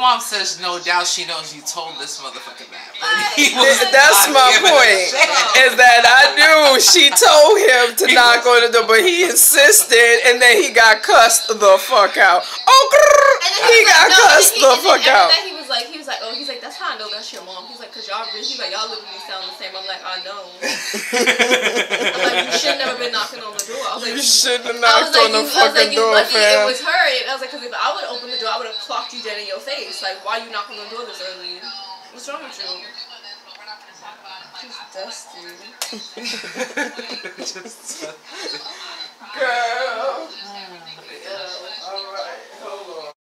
mom says no doubt she knows you told this motherfucker that. But he was That's my point. Is that I knew she told him to knock on the door, but he insisted, and then he got cussed the fuck out. Oh, grrr, And then he was got like, no, cussed and he, the and fuck after out. That, he was like, he was like, oh, he's like, that's how I know that's your mom. He's like, cause y'all, really, he's like, y'all literally sound the same. I'm like, I know. I'm like, you should never been knocking on the door. I was like, You shouldn't have I knocked was like, on the you, I was like, fucking you door, lucky it was her. And I was like, because in your face. Like, why you knocking on the door this early? What's wrong with you? Just dusty. Just, uh, Girl. All right, hold on.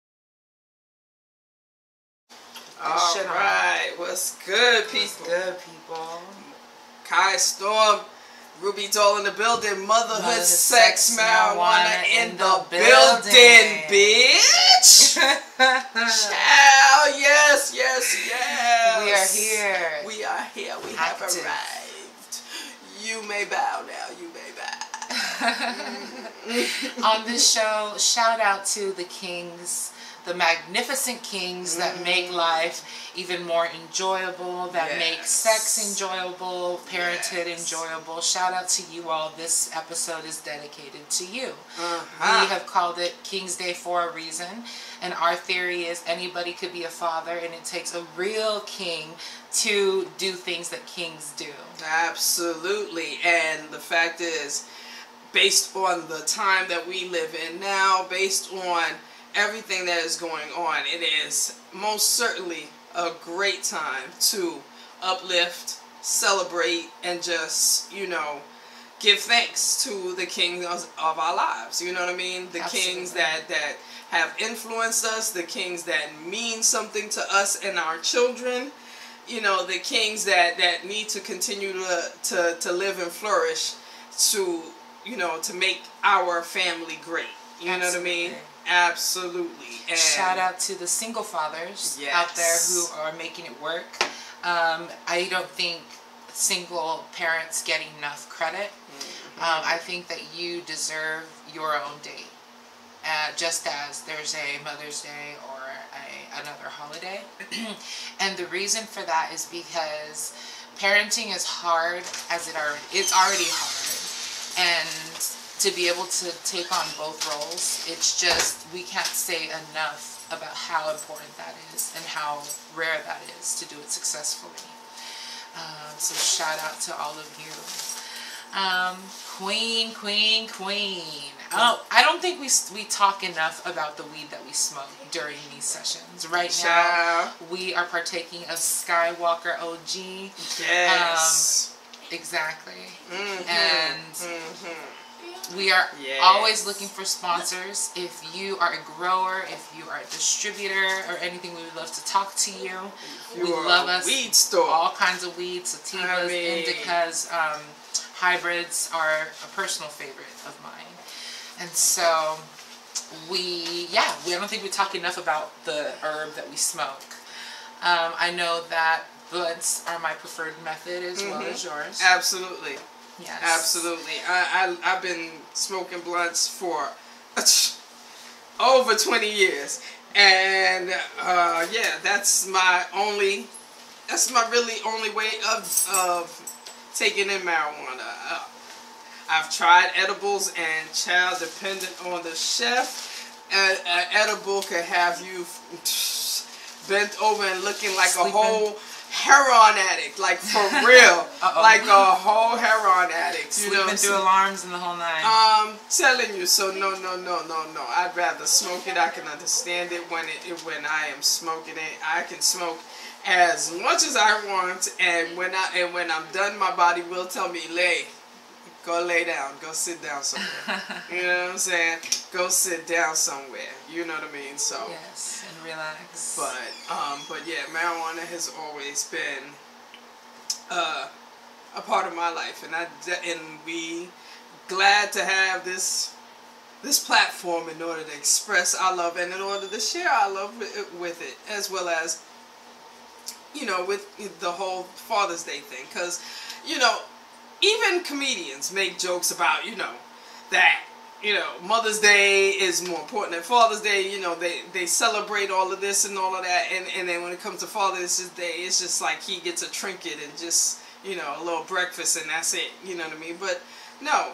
shit All on. right, what's good, Peace, people? good people. Kai Storm, Ruby Doll in the building, motherhood, Mother, sex, sex, marijuana, marijuana in in the the building, building. bitch. Child, yes, yes, yes. we are here. We are here. We have arrived. You may bow now. You may bow. On this show, shout out to the kings, the magnificent kings that make life even more enjoyable, that make sex enjoyable, parenthood Yes. enjoyable. Shout out to you all. This episode is dedicated to you. Uh-huh. We have called it King's Day for a reason, and our theory is anybody could be a father, and it takes a real king to do things that kings do. Absolutely. And the fact is, based on the time that we live in now, based on everything that is going on, it is most certainly a great time to uplift, celebrate, and just, you know, give thanks to the kings of our lives. You know what I mean? The kings that that have influenced us, the kings that mean something to us and our children. You know the kings that that need to continue to to to live and flourish to you know to make our family great. You know what i mean absolutely and Shout out to the single fathers out there who are making it work. Um, I don't think single parents get enough credit. Mm-hmm. Um, I think that you deserve your own day. Uh, just as there's a Mother's Day or a, another holiday. and the reason for that is because parenting is hard as it already it's already hard. And to be able to take on both roles, it's just we can't say enough about how important that is and how rare that is to do it successfully. Um, so shout out to all of you. Um, queen, queen, queen. Oh, I don't think we we talk enough about the weed that we smoke during these sessions. Right now, we are partaking of Skywalker OG. yes Exactly. Mhm. And Mhm. We are Yes. always looking for sponsors. If you are a grower, if you are a distributor or anything, we would love to talk to you. You we love us. weed store All kinds of weeds, sativas, I mean- indicas, um, hybrids are a personal favorite of mine. And so we, yeah, we I don't think we talk enough about the herb that we smoke. Um, I know that blunts are my preferred method as well Mhm. as yours. absolutely Yes. Absolutely. I, I, I've been smoking blunts for over 20 years. And uh, yeah, that's my only, that's my really only way of, of taking in marijuana. Uh, I've tried edibles and child dependent on the chef. An, an edible could have you bent over and looking like Sleeping. a whole heroin addict, like for real, Uh-oh. like a whole heroin addict. You know, Sleeping I'm through alarms and the whole nine. I'm telling you, so no, no, no, no, no. I'd rather smoke it. I can understand it when it it- when I am smoking it. I can smoke as much as I want, and when I and when I'm done, my body will tell me lay. Go lay down. Go sit down somewhere. you know what I'm saying? Go sit down somewhere. You know what I mean? So. yes, and relax. But um, but yeah, marijuana has always been uh, a part of my life, and I and we glad to have this this platform in order to express our love and in order to share our love with, with it, as well as you know, with the whole Father's Day thing, because you know, even comedians make jokes about you know that you know Mother's Day is more important than Father's Day. You know, they they celebrate all of this and all of that, and and then when it comes to Father's Day, it's just like he gets a trinket and just you know a little breakfast and that's it. You know what I mean? But no,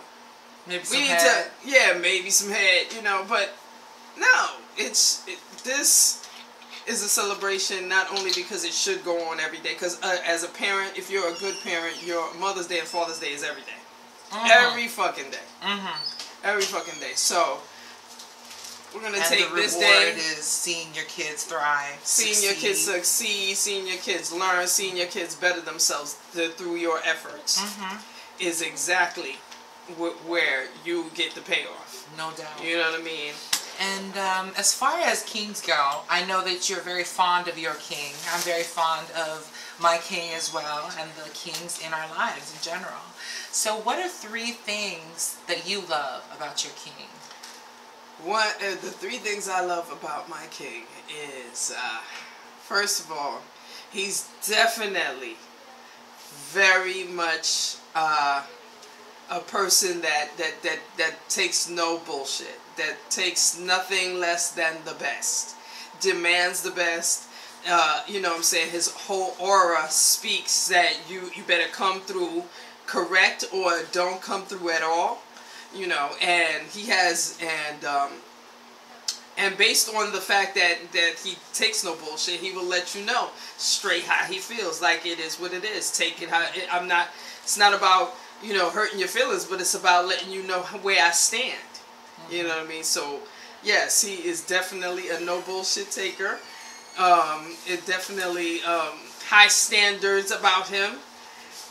Maybe we need to yeah maybe some head. You know, but no, it's it, this is a celebration not only because it should go on every day. Because uh, as a parent, if you're a good parent, your Mother's Day and Father's Day is every day. Mhm. every fucking day, Mm-hmm. every fucking day. So we're gonna And take the this day, is seeing your kids thrive, seeing your kids succeed. succeed, seeing your kids learn, seeing your kids better themselves th- through your efforts, Mhm. is exactly wh- where you get the payoff. No doubt. You know what I mean? And um, as far as kings go, I know that you're very fond of your king. I'm very fond of my king as well, and the kings in our lives in general. So, what are three things that you love about your king? One, uh, the three things I love about my king is, uh, first of all, he's definitely very much uh, a person that, that, that, that takes no bullshit, that takes nothing less than the best, demands the best. Uh, you know what I'm saying? His whole aura speaks that you, you better come through correct or don't come through at all you know, and he has and um, and based on the fact that that he takes no bullshit, he will let you know straight how he feels. Like it is what it is. Take it how it, I'm not. It's not about you know hurting your feelings, but it's about letting you know where I stand. You know what I mean? So yes, he is definitely a no bullshit taker. Um, it definitely um, high standards about him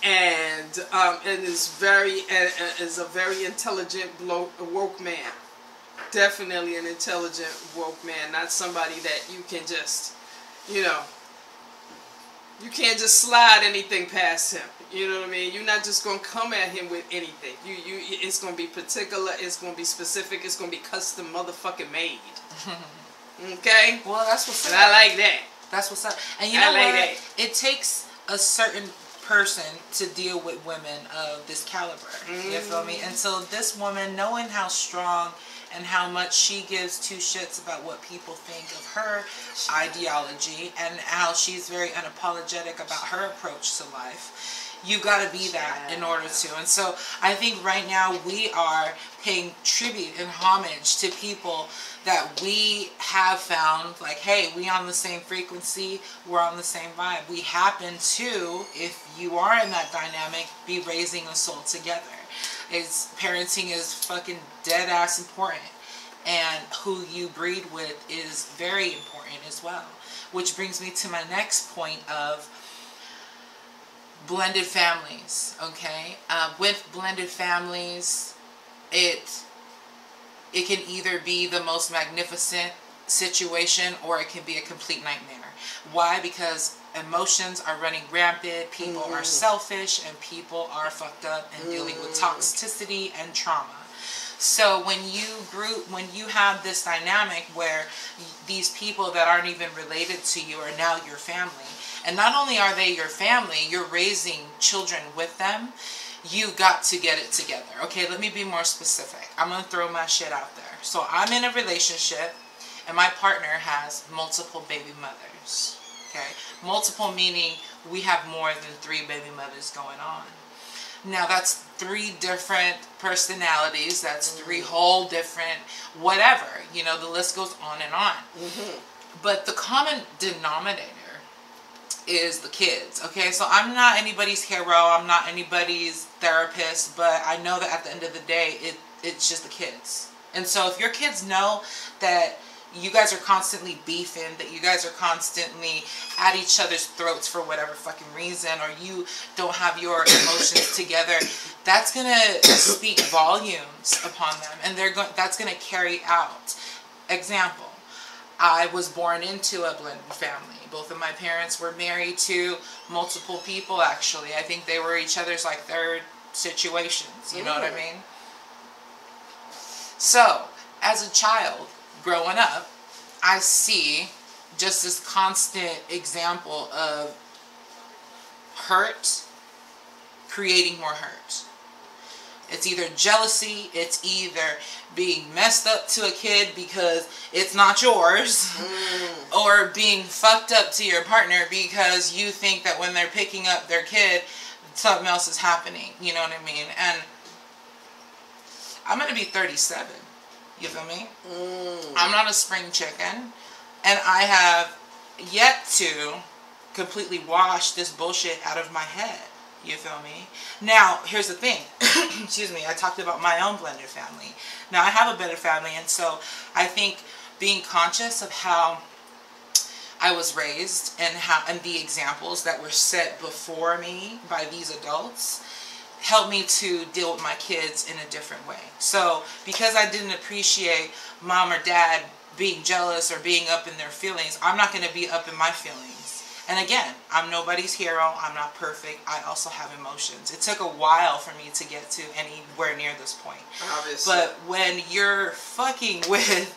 and um, and is very uh, is a very intelligent blo- woke man. Definitely an intelligent woke man, not somebody that you can just, you know, you can't just slide anything past him. You know what I mean? You're not just gonna come at him with anything. You you it's gonna be particular. It's gonna be specific. It's gonna be custom motherfucking made. Okay, Well, that's what's and up. I like that. That's what's up. And you I know like what? that. It takes a certain person to deal with women of this caliber. You feel me? And so this woman, knowing how strong and how much she gives two shits about what people think of her ideology and how she's very unapologetic about her approach to life. You gotta be that in order to. And so I think right now we are paying tribute and homage to people that we have found like, hey, we on the same frequency, we're on the same vibe. We happen to, if you are in that dynamic, be raising a soul together. It's parenting is fucking dead ass important. And who you breed with is very important as well. Which brings me to my next point of blended families. Okay, uh, with blended families, it it can either be the most magnificent situation or it can be a complete nightmare. Why? Because emotions are running rampant, people are selfish, and people are fucked up and dealing with toxicity and trauma. So when you group, when you have this dynamic where these people that aren't even related to you are now your family, and not only are they your family, you're raising children with them. You got to get it together. Okay, let me be more specific. I'm gonna throw my shit out there. So I'm in a relationship, and my partner has multiple baby mothers. Okay, multiple meaning we have more than three baby mothers going on. Now that's three different personalities. That's mm-hmm. three whole different whatever. You know, the list goes on and on. Mm-hmm. But the common denominator is the kids. Okay, so I'm not anybody's hero. I'm not anybody's therapist. But I know that at the end of the day, it it's just the kids. And so if your kids know that you guys are constantly beefing, that you guys are constantly at each other's throats for whatever fucking reason, or you don't have your emotions together, that's gonna speak volumes upon them, and they're going. That's gonna carry out. Example: I was born into a blended family. Both of my parents were married to multiple people. Actually, I think they were each other's like third situations. You know what I mean? So, as a child growing up, I see just this constant example of hurt creating more hurt. It's either jealousy, it's either being messed up to a kid because it's not yours, mm. or being fucked up to your partner because you think that when they're picking up their kid, something else is happening. You know what I mean? And I'm gonna be 37. You feel me? Mm. I'm not a spring chicken, and I have yet to completely wash this bullshit out of my head. You feel me? Now, here's the thing. Excuse me. I talked about my own blended family. Now, I have a blended family, and so I think being conscious of how I was raised and how and the examples that were set before me by these adults helped me to deal with my kids in a different way. So, because I didn't appreciate mom or dad being jealous or being up in their feelings, I'm not going to be up in my feelings and again, I'm nobody's hero. I'm not perfect. I also have emotions. It took a while for me to get to anywhere near this point. Obviously. But when you're fucking with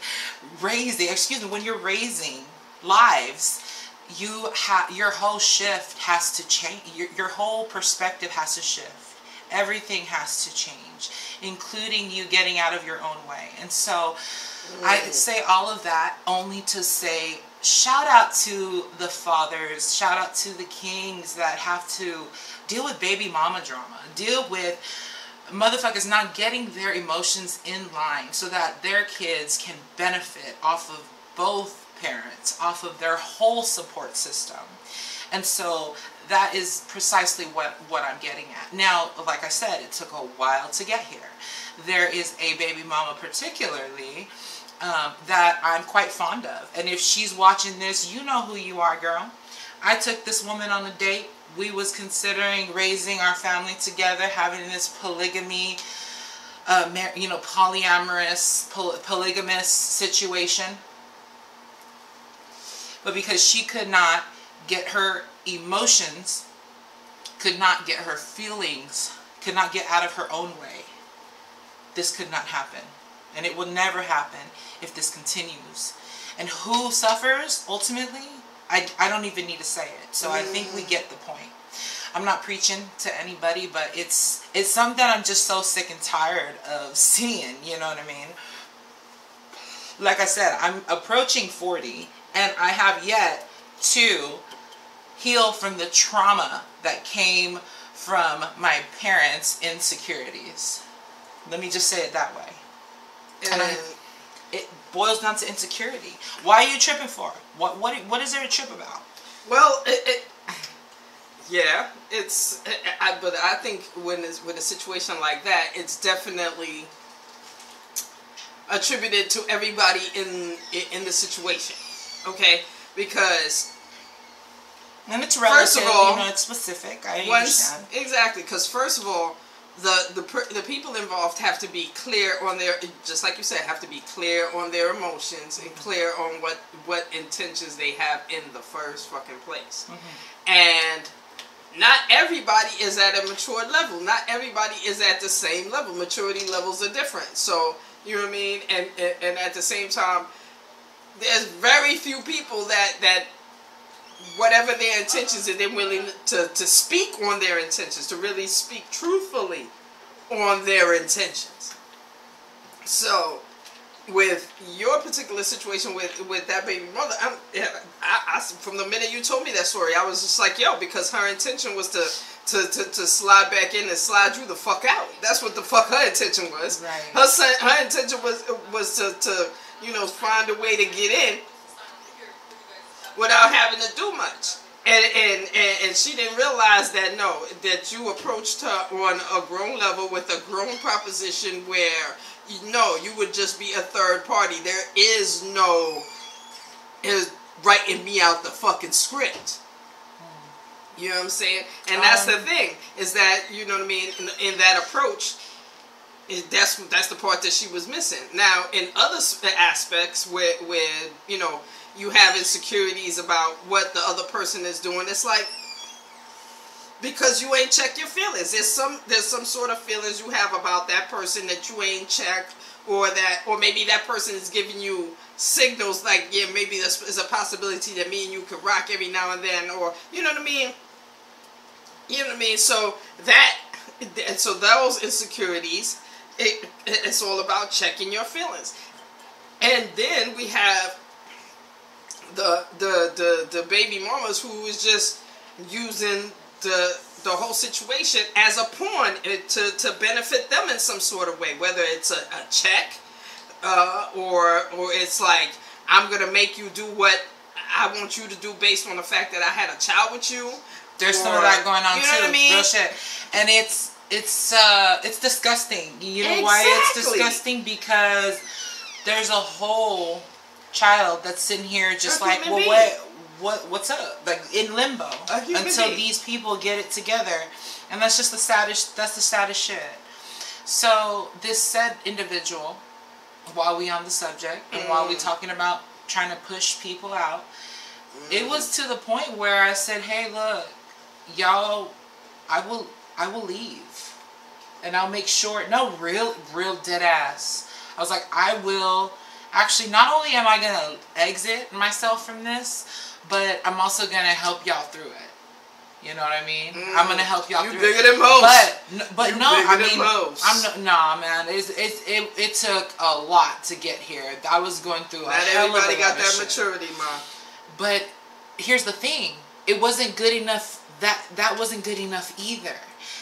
raising, excuse me, when you're raising lives, you have your whole shift has to change. Your, your whole perspective has to shift. Everything has to change, including you getting out of your own way. And so, mm. I say all of that only to say shout out to the fathers, shout out to the kings that have to deal with baby mama drama, deal with motherfuckers not getting their emotions in line so that their kids can benefit off of both parents, off of their whole support system. And so that is precisely what, what I'm getting at. Now, like I said, it took a while to get here. There is a baby mama particularly um, that I'm quite fond of. And if she's watching this, you know who you are, girl. I took this woman on a date. We was considering raising our family together, having this polygamy, uh, you know, polyamorous, poly polygamous situation. But because she could not get her emotions, could not get her feelings, could not get out of her own way, this could not happen. And it will never happen if this continues. And who suffers ultimately? I, I don't even need to say it. So I think we mm. get the point. I'm not preaching to anybody, but it's it's something I'm just so sick and tired of seeing, you know what I mean? Like I said, I'm approaching 40 and I have yet to heal from the trauma that came from my parents' insecurities. Let me just say it that way. And, it boils down to insecurity. Why are you tripping for? What what what is there to trip about? Well, it, it yeah, it's. I, but I think when it's with a situation like that, it's definitely attributed to everybody in in the situation. Okay, because. And it's relative, first of all, you know, it's specific. I once, understand. Exactly, because first of all, the the the people involved have to be clear on their just like you said have to be clear on their emotions and clear on what what intentions they have in the first fucking place. Mm-hmm. and not everybody is at a mature level. Not everybody is at the same level. Maturity levels are different. So you know what i mean? And and, and at the same time there's very few people that that whatever their intentions and they're willing to, to speak on their intentions, to really speak truthfully on their intentions. So, with your particular situation with with that baby mother, I'm, I, I, from the minute you told me that story, I was just like, yo, because her intention was to to, to, to slide back in and slide you the fuck out. That's what the fuck her intention was. Right. Her her intention was was to, to you know find a way to get in without having to do much. And, and, and, and she didn't realize that no, that you approached her on a grown level with a grown proposition where you know you would just be a third party. There is no is writing me out the fucking script. You know what I'm saying? And that's um, the thing is that you know what I mean. In, in that approach, that's that's the part that she was missing. Now, in other aspects, where where you know you have insecurities about what the other person is doing. It's like because you ain't check your feelings. There's some there's some sort of feelings you have about that person that you ain't checked, or that or maybe that person is giving you signals like yeah maybe there's a possibility that me and you could rock every now and then, or you know what I mean. You know what I mean? So that, and so those insecurities, it, it's all about checking your feelings. And then we have the the the the baby mamas who is just using the the whole situation as a pawn eh, to to benefit them in some sort of way, whether it's a, a check uh, or or it's like I'm gonna make you do what I want you to do based on the fact that I had a child with you. There's or, some of that going on you know too. What I mean? Real shit. And it's it's uh it's disgusting. You know exactly. why it's disgusting? Because there's a whole child that's sitting here just A like, well, being. what what what's up? Like in limbo until being. these people get it together, and that's just the saddest. That's the saddest shit. So this said individual, while we on the subject and while we Mm. talking about trying to push people out, it was to the point where I said, "Hey, look, y'all, I will, I will leave, and I'll make sure." No, real, real dead ass. I was like, I will. Actually, not only am I gonna exit myself from this, but I'm also gonna help y'all through it. You know what I mean? I'm gonna mm. help y'all through it. You through bigger it. than most. But but You no, bigger I than mean, most. I'm no, nah, man. It's, it's, it it took a lot to get here. I was going through a Not hell of a everybody got lot of that maturity, ma. But here's the thing: it wasn't good enough. That that wasn't good enough either.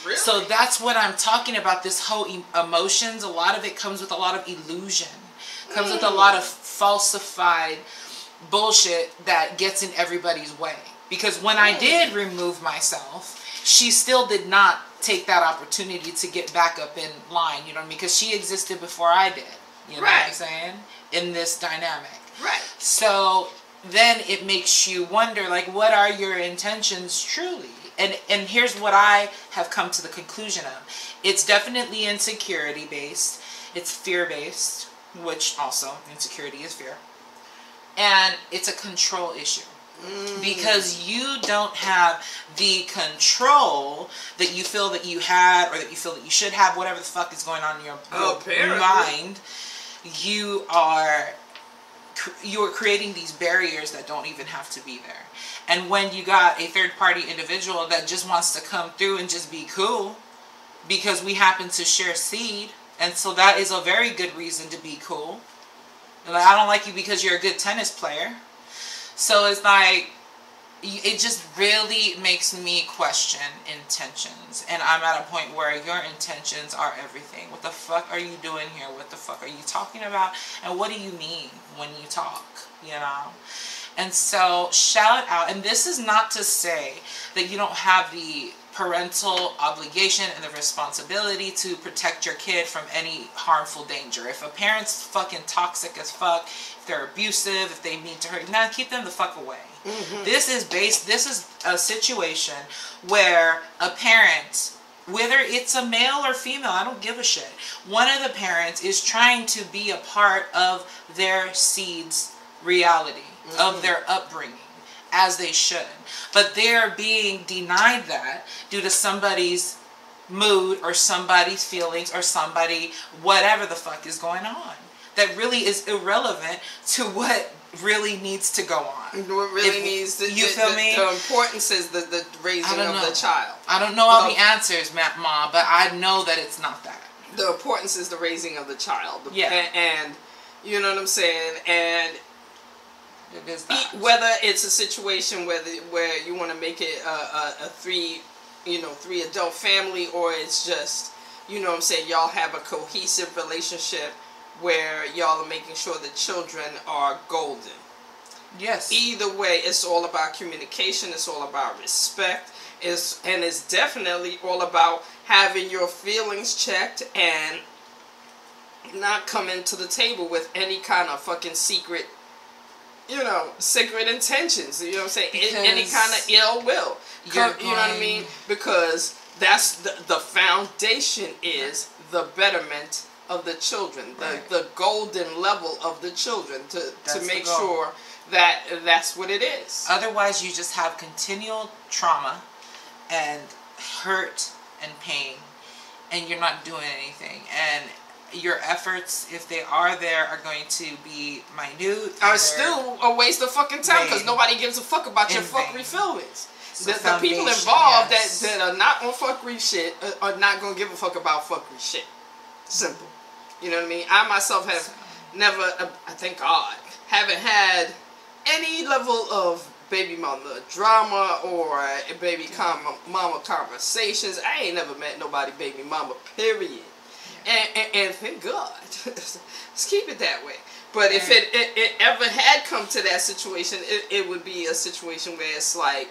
Really? So that's what I'm talking about. This whole emotions. A lot of it comes with a lot of illusion. Comes with a lot of falsified bullshit that gets in everybody's way. Because when I did remove myself, she still did not take that opportunity to get back up in line. You know what I mean? Because she existed before I did. You know what I'm saying? In this dynamic. Right. So then it makes you wonder like what are your intentions truly? And and here's what I have come to the conclusion of. It's definitely insecurity based. It's fear based, which also insecurity is fear. And it's a control issue. Mm. Because you don't have the control that you feel that you had or that you feel that you should have, whatever the fuck is going on in your, your mind, you are you are creating these barriers that don't even have to be there. And when you got a third party individual that just wants to come through and just be cool because we happen to share seed, and so that is a very good reason to be cool. Like, I don't like you because you're a good tennis player. So it's like it just really makes me question intentions. And i'm at a point where your intentions are everything. What the fuck are you doing here? What the fuck are you talking about? And what do you mean when you talk you know? And so shout out and this is not to say that you don't have the parental obligation and the responsibility to protect your kid from any harmful danger. If a parent's fucking toxic as fuck if they're abusive if they mean to hurt now keep them the fuck away. Mm-hmm. This is based this is a situation where a parent whether it's a male or female, I don't give a shit. One of the parents is trying to be a part of their seed's reality, of mm-hmm. their upbringing, as they should. But they're being denied that due to somebody's mood or somebody's feelings or somebody, whatever the fuck is going on. That really is irrelevant to what really needs to go on. What really If- needs the, you the, feel the, me? the importance is the, the raising of the child. I don't know all Well- the answers, Matt Ma, but I know that it's not that. The importance is the raising of the child. Yeah. And, and you know what I'm saying? And It is that. whether it's a situation where the, where you want to make it a, a, a three, you know, three adult family, or it's just, you know what I'm saying, y'all have a cohesive relationship where y'all are making sure the children are golden. Yes. Either way, it's all about communication. It's all about respect. It's and it's definitely all about having your feelings checked and not coming to the table with any kind of fucking secret, you know, secret intentions. You know what I'm saying? A- any kind of ill will. Come- you know what I mean? Because that's the the foundation is the betterment of the children, the Right. the golden level of the children to That's to make sure that that's what it is. Otherwise, you just have continual trauma and hurt and pain, and you're not doing anything. And your efforts, if they are there, are going to be minute. Are still a waste of fucking time because nobody gives a fuck about your fuckery vain. feelings. the, the, people involved yes. that, that are not on fuckery shit are, are not gonna give a fuck about fuckery shit. Simple. You know what I mean? I myself have never, uh, I thank God, haven't had any level of baby mama drama or baby mama conversations. I ain't never met nobody baby mama, period. And, and, and thank God. Let's keep it that way. But if it, it, it, ever had come to that situation, it, it would be a situation where it's like,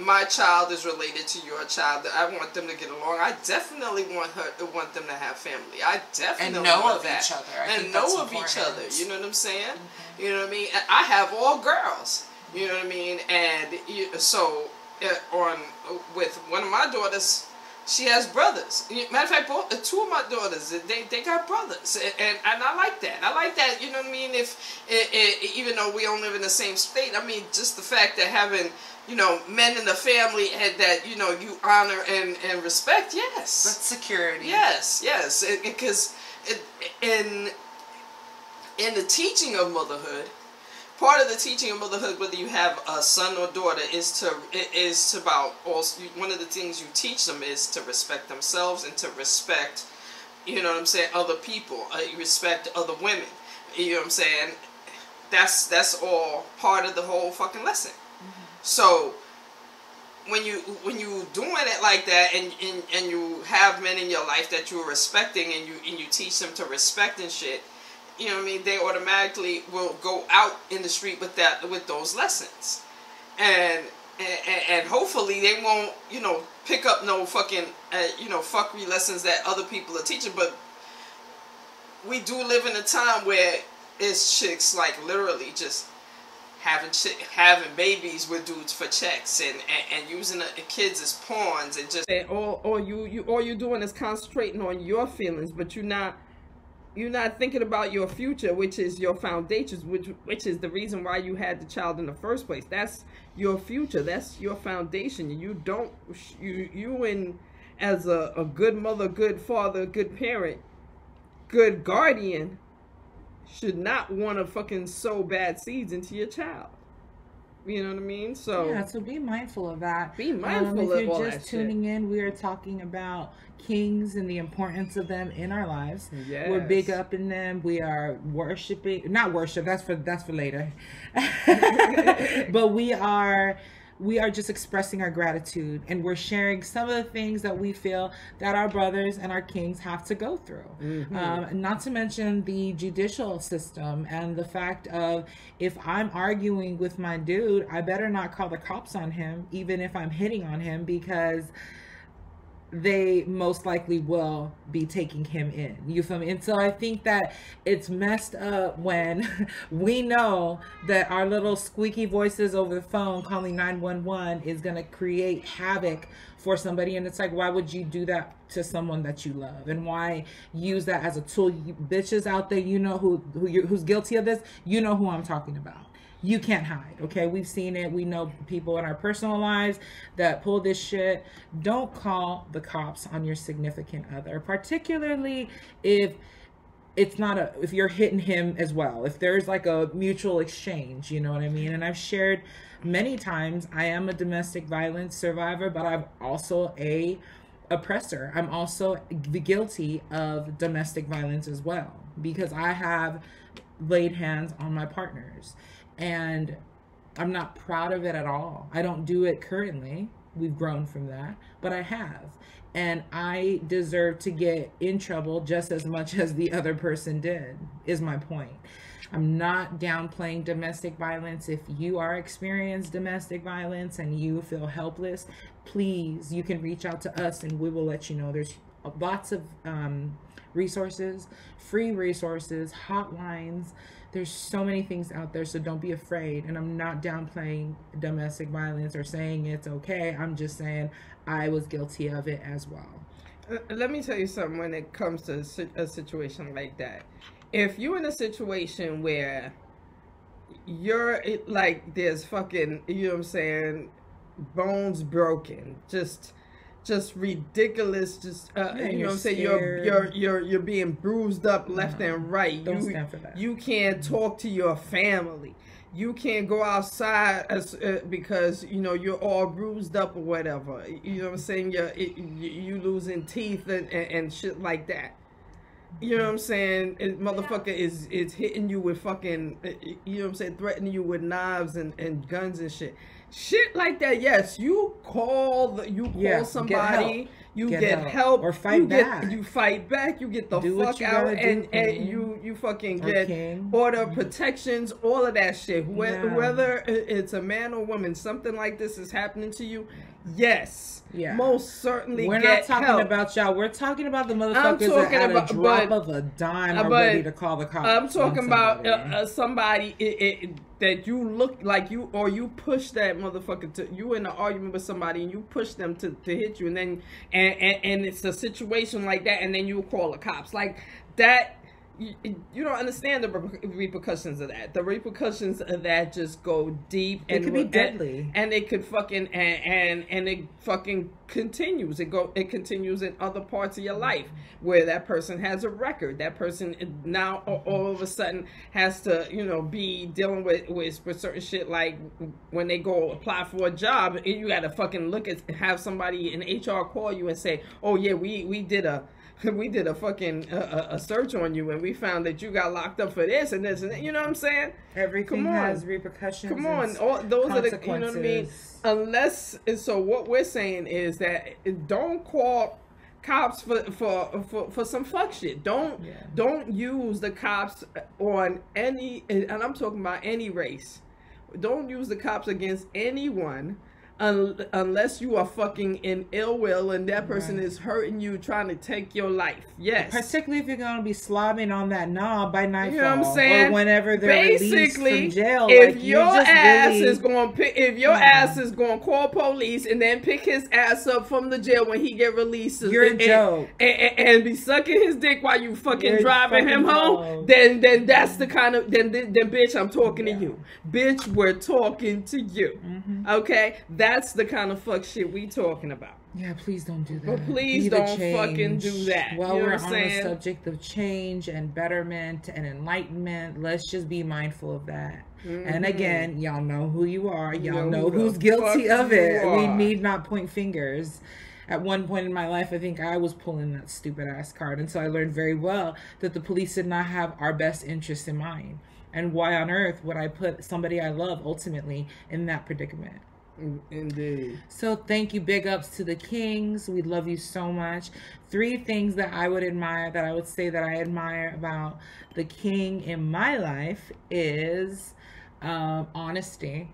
my child is related to your child. I want them to get along. I definitely want her want them to have family. I definitely and know of that. each other. I and know of each other. You know what I'm saying? Mm-hmm. You know what I mean? I have all girls. You know what I mean? And so uh, on with one of my daughters, she has brothers. Matter of fact, both, uh, two of my daughters, they, they got brothers, and, and, and I like that. I like that. You know what I mean? If it, it, even though we don't live in the same state, I mean, just the fact that having you know men in the family and that you know you honor and and respect, yes, that's security. Yes, yes, because in in the teaching of motherhood part of the teaching of motherhood, whether you have a son or daughter, is to is about also one of the things you teach them is to respect themselves and to respect, you know what I'm saying, other people. Uh, respect other women. You know what I'm saying. That's that's all part of the whole fucking lesson. Mm-hmm. So when you when you doing it like that and, and and you have men in your life that you're respecting and you and you teach them to respect and shit you know what I mean, they automatically will go out in the street with that with those lessons. And and, and hopefully they won't, you know, pick up no fucking, uh, you know, fuckery lessons that other people are teaching. But we do live in a time where it's chicks like literally just having having babies with dudes for checks and, and, and using the kids as pawns and just or or you you all you're doing is concentrating on your feelings, but you're not you're not thinking about your future, which is your foundations, which which is the reason why you had the child in the first place. That's your future. That's your foundation. You don't you you in as a, a good mother, good father, good parent, good guardian should not want to fucking sow bad seeds into your child. You know what I mean? So yeah, so be mindful of that. Be mindful um, if you're just tuning shit. in, we are talking about kings and the importance of them in our lives. Yes. We're big up in them. We are worshiping, not worship. That's for that's for later. but we are we are just expressing our gratitude and we're sharing some of the things that we feel that our brothers and our kings have to go through. Mm-hmm. Um, not to mention the judicial system and the fact of if I'm arguing with my dude, I better not call the cops on him, even if I'm hitting on him, because they most likely will be taking him in. You feel me? And so I think that it's messed up when we know that our little squeaky voices over the phone calling 911 is going to create havoc for somebody. And it's like, why would you do that to someone that you love? And why use that as a tool? You bitches out there, you know who, who who's guilty of this. You know who I'm talking about you can't hide. Okay, we've seen it. We know people in our personal lives that pull this shit. Don't call the cops on your significant other, particularly if it's not a if you're hitting him as well. If there's like a mutual exchange, you know what I mean? And I've shared many times I am a domestic violence survivor, but I'm also a oppressor. I'm also guilty of domestic violence as well because I have laid hands on my partners and I'm not proud of it at all. I don't do it currently. We've grown from that, but I have. And I deserve to get in trouble just as much as the other person did, is my point. I'm not downplaying domestic violence. If you are experiencing domestic violence and you feel helpless, please, you can reach out to us and we will let you know. There's lots of um, resources, free resources, hotlines there's so many things out there so don't be afraid. And i'm not downplaying domestic violence or saying it's okay. I'm just saying i was guilty of it as well. Uh, let me tell you something when it comes to a situation like that. If you're in a situation where you're like there's fucking you know what i'm saying bones broken just just ridiculous. Just uh, you know, what I'm saying you're you're you're you're being bruised up left no, and right. Don't you, stand for that. You can't talk to your family. you can't go outside as uh, because you know you're all bruised up or whatever. You know what I'm saying? You're it, you losing teeth and, and, and shit like that. You know what I'm saying? It, motherfucker is is hitting you with fucking, uh, you know what I'm saying? Threatening you with knives and, and guns and shit. Shit like that. Yes, you call the, you call Yeah, somebody. get You Get get, help. help, Or fight you get- back. you fight back. You get the Do fuck out, and, and you you fucking get order protections, all of that shit. Whe- Yeah. Whether it's a man or woman, something like this is happening to you. Yes, Yeah. most certainly. We're not talking help. about y'all. We're talking about the motherfuckers that talking at about- a drop but- of a dime uh, are ready to call the cops. I'm talking about uh, somebody. uh, somebody it, it, that you look like you or you push that motherfucker to you in an argument with somebody and you push them to, to hit you and then and, and and it's a situation like that and then you call the cops like that you, you don't understand the repercussions of that. The repercussions of that just go deep It and could be deadly. and it could fucking and, and and it fucking continues. It go it continues in other parts of your life where that person has a record. That person now all, all of a sudden has to you know be dealing with with, with certain shit like when they go apply for a job. You got to fucking look at have somebody in HR call you and say, oh yeah, we we did a we did a fucking uh, a, search on you and we found that you got locked up for this and this and that. You know what I'm saying? Everything come on. has repercussions. Come on, all those are the you know what I mean. Unless and so, what we're saying is that don't call cops for for for, for some fuck shit. Don't Yeah. don't use the cops on any, and I'm talking about any race. Don't use the cops against anyone. Un- unless you are fucking in ill will and that person Right. is hurting you, trying to take your life. Yes. Particularly if you're gonna be slobbing on that knob by nightfall, You know what I'm saying? or whenever they're released from jail. if like, your ass really- is going, pick, if your Yeah. ass is going to call police and then pick his ass up from the jail when he get released, You're a and, joke. and, and, and be sucking his dick while you fucking You're a driving him home, then then that's the kind of then then, then bitch, I'm talking Yeah. to you, bitch. We're talking to you. Mhm. Okay, that's the kind of fuck shit we talking about. Yeah, please don't do that. But please Be don't fucking do that. While You know we're on saying? the subject of change and betterment and enlightenment, let's just be mindful of that. And Mhm. again, y'all know who you are. Y'all know know who's guilty of it. We need not point fingers. At one point in my life, I think I was pulling that stupid ass card. And so I learned very well that the police did not have our best interests in mind. And why on earth would I put somebody I love ultimately in that predicament? Indeed. So thank you, big ups to the Kings. We love you so much. Three things that I would admire, that I would say that I admire about the King in my life is um, honesty.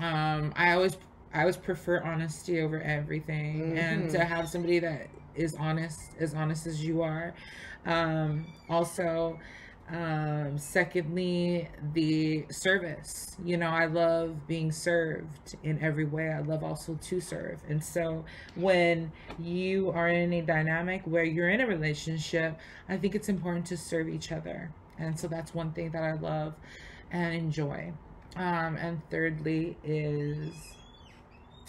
Um, I always, I always prefer honesty over everything, and Mhm. to have somebody that is honest, as honest as you are. Um, also, um secondly the service. You know i love being served in every way. I love also to serve. And so when you are in a dynamic where you're in a relationship i think it's important to serve each other. And so that's one thing that i love and enjoy. Um and thirdly is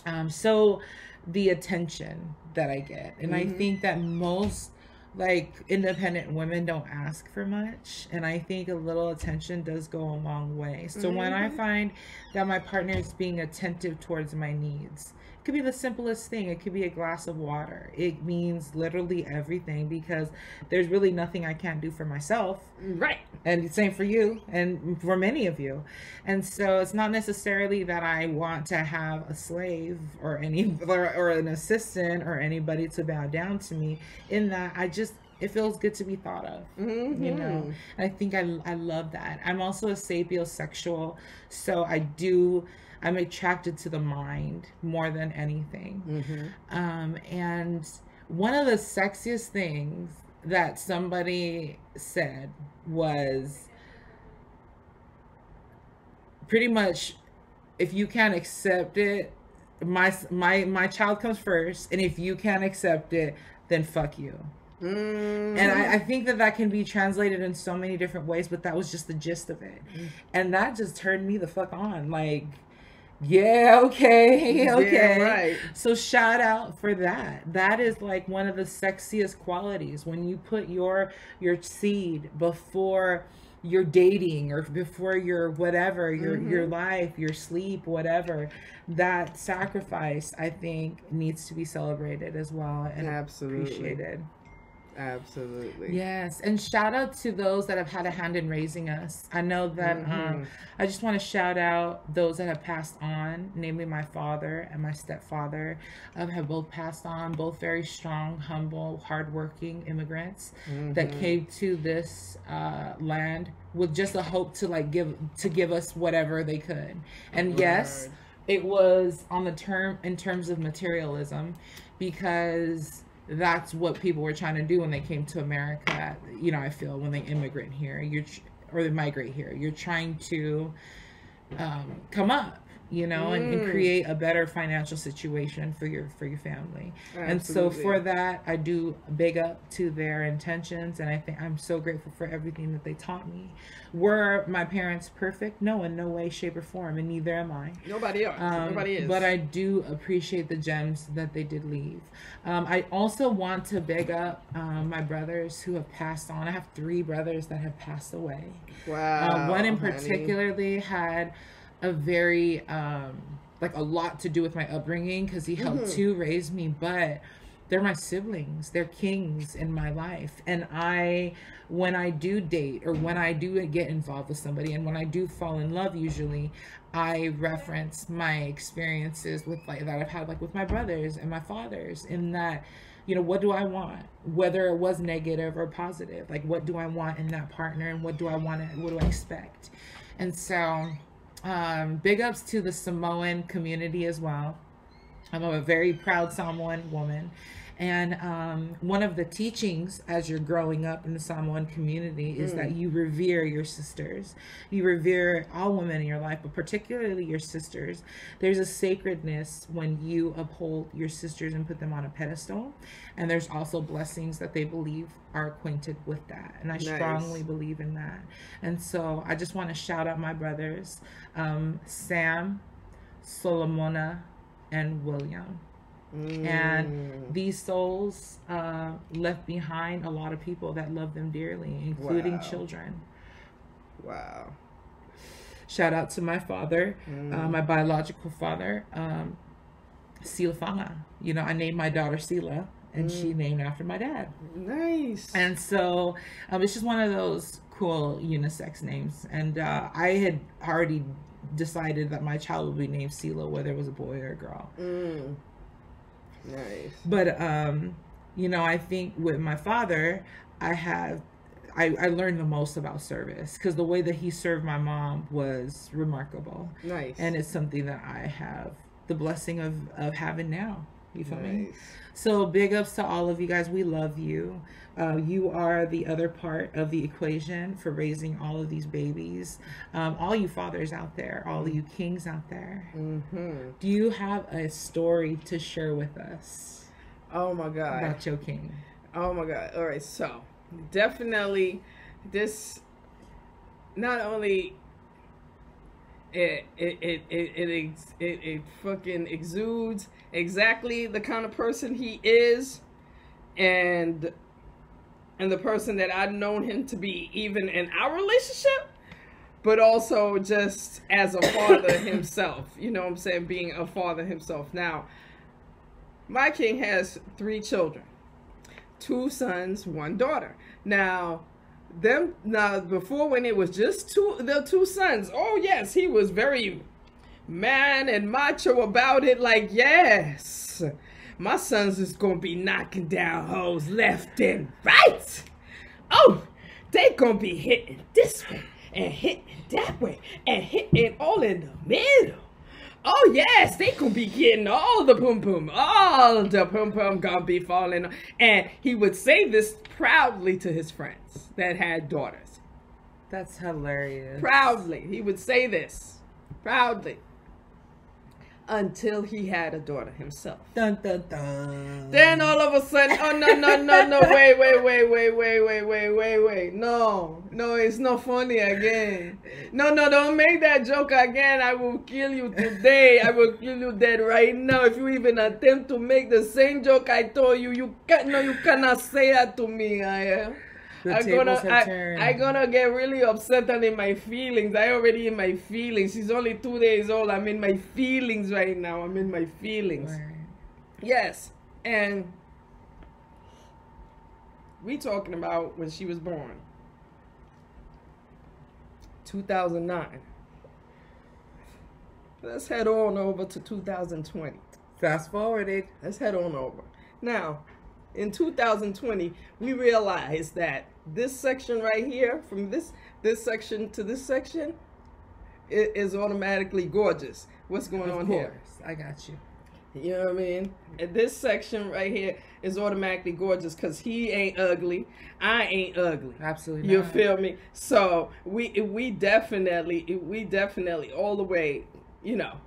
um so the attention that i get. And i Mhm. think that most like independent women don't ask for much and i think a little attention does go a long way so when i Mhm. find that my partner is being attentive towards my needs it could be the simplest thing. It could be a glass of water. It means literally everything because there's really nothing i can't do for myself. Right. and the same for you and for many of you. And so it's not necessarily that i want to have a slave or any or, or an assistant or anybody to bow down to me in that i just it feels good to be thought of Mm-hmm. you know? I think i, I love that. I'm also a sapiosexual so i do i'm attracted to the mind more than anything. Mm-hmm. um, and one of the sexiest things that somebody said was pretty much if you can't accept it my my my child comes first and if you can't accept it then fuck you. Mm-hmm. and I, I think that that can be translated in so many different ways but that was just the gist of it. And that just turned me the fuck on. Like yeah okay Yeah, okay right. so shout out for that. That is like one of the sexiest qualities when you put your your seed before you're dating or before your whatever your Mhm. your life your sleep whatever that sacrifice i think needs to be celebrated as well and Absolutely. appreciated Absolutely. yes and shout out to those that have had a hand in raising us i know that um, Mhm. i just want to shout out those that have passed on namely my father and my stepfather um, have both passed on both very strong humble hardworking immigrants that Mhm. came to this uh, land with just a hope to like give to give us whatever they could and yes it was on the term in terms of materialism because that's what people were trying to do when they came to america you know i feel when they immigrate here. You're or they migrate here. You're trying to um, come up you know and, and Mm. create a better financial situation for your for your family Absolutely. and so for that i do big up to their intentions and i think i'm so grateful for everything that they taught me were my parents perfect no in no way shape or form and neither am i Nobody else. um, Nobody is. But I do appreciate the gems that they did leave. Um, I also want to big up um, my brothers who have passed on. I have three brothers that have passed away. wow. Um, one in honey. particularly had a very um, like a lot to do with my upbringing because he helped Mhm. to raise me, but they're my siblings. They're kings in my life, and I, when I do date or when I do get involved with somebody, and when I do fall in love, usually I reference my experiences with like that I've had like with my brothers and my fathers in that you know what do I want whether it was negative or positive like what do I want in that partner and what do I want to, what do I expect and so um big ups to the Samoan community as well. I'm a very proud Samoan woman and um, one of the teachings as you're growing up in the Samoan community is that you revere your sisters. You revere all women in your life, but particularly your sisters. There's a sacredness when you uphold your sisters and put them on a pedestal. And there's also blessings that they believe are acquainted with that. And I Nice. strongly believe in that. And so I just want to shout out my brothers, um, Sam, Solomona, and William Mm. and these souls uh, left behind a lot of people that love them dearly, including Wow. children. wow. Shout out to my father, uh, Mm. my biological father, um, Sila Fanga. You know, I named my daughter Sila, and Mm. she named after my dad. Nice. And so um, it's just one of those cool unisex names. And uh, I had already decided that my child would be named Sila, whether it was a boy or a girl. Mm. Nice. but um you know i think with my father i have i, I learned the most about service because the way that he served my mom was remarkable Nice. and it's something that i have the blessing of of having now you feel me nice. So big ups to all of you guys we love you uh, you are the other part of the equation for raising all of these babies um, all you fathers out there all you kings out there Mm-hmm. do you have a story to share with us Oh my God. about your king Oh my god. All right, so definitely this not only it it it it it, it, it fucking exudes exactly the kind of person he is and and the person that I've known him to be even in our relationship but also just as a father himself. You know what I'm saying? Being a father himself. Now my king has three children. Two sons, one daughter. Now, them now before when it was just two the two sons, oh yes, he was very man and macho about it, like, yes. My sons is gonna be knocking down hoes left and right. Oh, they gonna be hitting this way and hitting that way and hitting all in the middle. Oh yes, they gonna be getting all the pum pum, all the pum pum gonna be falling. And he would say this proudly to his friends that had daughters. That's hilarious. Proudly, he would say this proudly until he had a daughter himself. Dun, dun, dun. Then all of a sudden, oh no no no no wait wait wait wait wait wait wait wait wait no no it's not funny again. No no don't make that joke again. I will kill you today. I will kill you dead right now if you even attempt to make the same joke I told you. You can't no you cannot say that to me. I The I'm gonna, have I, turned. I gonna get really upset and in my feelings. I already in my feelings. She's only two days old. I'm in my feelings right now. I'm in my feelings. Yes, and we talking about when she was born. 2009. Let's head on over to 2020. Fast forwarded. Let's head on over. Now, in 2020, we realized that this section right here, from this this section to this section, it is automatically gorgeous. What's going Of on course, here? I got you. You know what I mean? And this section right here is automatically gorgeous because he ain't ugly. I ain't ugly. Absolutely. You not. feel me? So we we definitely we definitely all the way, you know.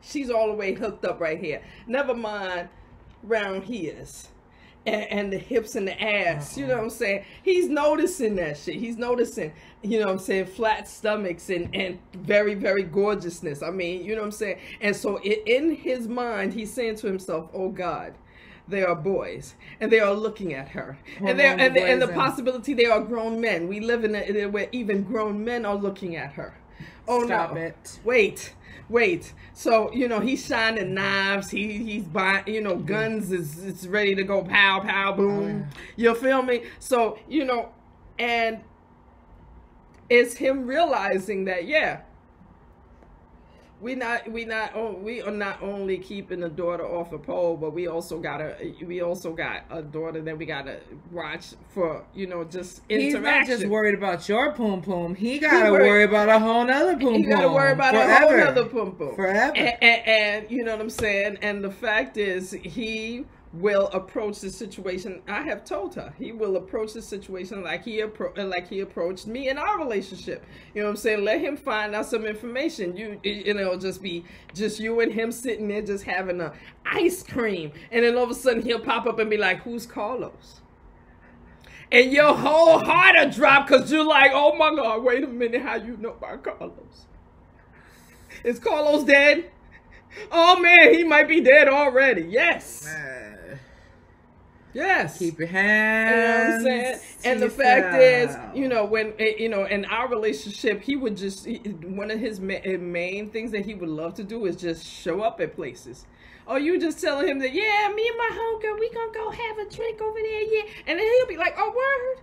She's all the way hooked up right here. Never mind round here's and, and the hips and the ass. You know what I'm saying? He's noticing that shit. He's noticing, you know what I'm saying, flat stomachs and, and very, very gorgeousness. I mean, you know what I'm saying? And so in his mind, he's saying to himself, oh God, they are boys and they are looking at her and they and, the, and the possibility they are grown men we live in a where even grown men are looking at her oh Stop no it. wait. Wait. So you know he's shining knives. He he's buying you know mm. guns is it's ready to go pow pow boom. Oh, you feel me? So you know and it's him realizing that yeah we not we not oh, we are not only keeping the daughter off the pole, but we also got a we also got a daughter that we gotta watch for you know just He's interaction. not just worried about your poom poom. He gotta worried- worry about a whole nother poom poom. you gotta worry about a whole other pum pum Forever. And, and, and you know what I'm saying. And the fact is, he will approach the situation. I have told her he will approach the situation like he appro- like he approached me in our relationship. You know what I'm saying? Let him find out some information. You you know just be just you and him sitting there just having a ice cream, and then all of a sudden he'll pop up and be like, "Who's Carlos?" And your whole heart will drop because you're like, oh my God, wait a minute, how you know about Carlos? Is Carlos dead? Oh man, he might be dead already. Yes. Uh, Yes. keep your You know hands. And the fact is, you know, when eh, you know, in our relationship, he would just he- one of his ma- eh, main things that he would love to do is just show up at places. Or you just telling him that, yeah, me and my homegirl, we gonna go have a drink over there, yeah. And then he'll be like, oh,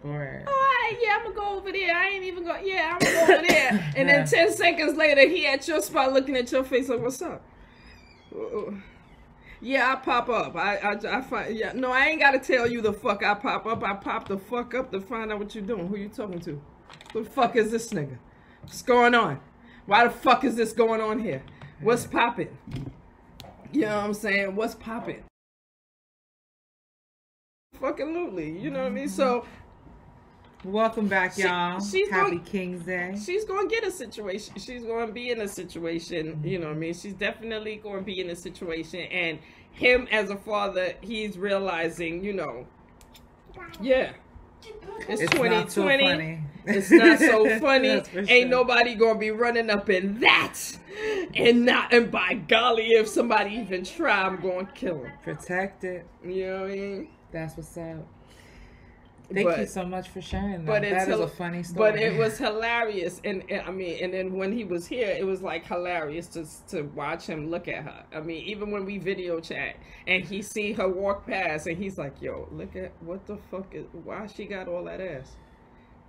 word. Or- Oh, all right, yeah, I'm gonna go over there. I ain't even go. Yeah, I'm gonna go over there. And then ten seconds later, he at your spot, looking at your face, like, "What's up?" Uh, Yeah, I pop up. I, I, I find. Yeah, no, I ain't gotta tell you the fuck I pop up. I pop the fuck up to find out what you're doing. Who you talking to? Who the fuck is this nigga? What's going on? Why the fuck is this going on here? What's popping? You know what I'm saying? What's popping? Fucking lutely. You know what I mean? So Welcome back, y'all. she's Happy going- King's Day. she's gonna get a situation. She's gonna be in a situation. You know what I mean? She's definitely gonna be in a situation. And him as a father, he's realizing, you know, yeah, it's, It's twenty not so. It's not so funny. Ain't sure. nobody gonna be running up in that. And not and by golly, if somebody even try, I'm gonna kill him. Protect it. You know what I mean? That's what's up. Thank But- you so much for sharing that. But it's that is a funny story. But it was hilarious, and, and I mean, and then when he was here, it was like hilarious to to watch him look at her. I mean, even when we video chat and he see her walk past, and he's like, "Yo, look at what the fuck is why she got all that ass."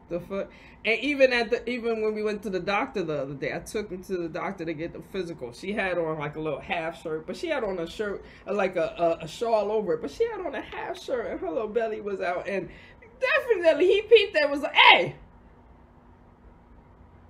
The fuck, and even at the even when we went to the doctor the other day, I took him to the doctor to get the physical. She had on like a little half shirt, but she had on a shirt like a, a a shawl over it, but she had on a half shirt, and her little belly was out, and definitely he peeped that was like, hey.